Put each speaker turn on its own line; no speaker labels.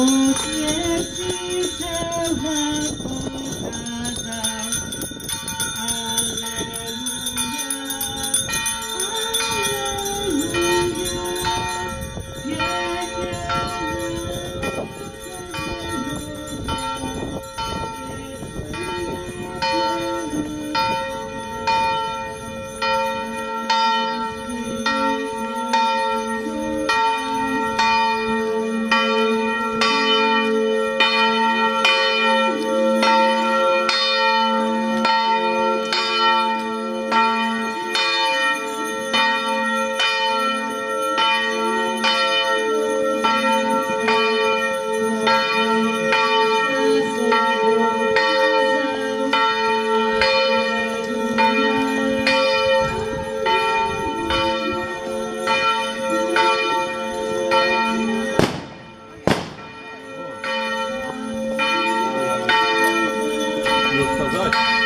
Oh, yes, сказать.